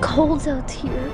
cold out here.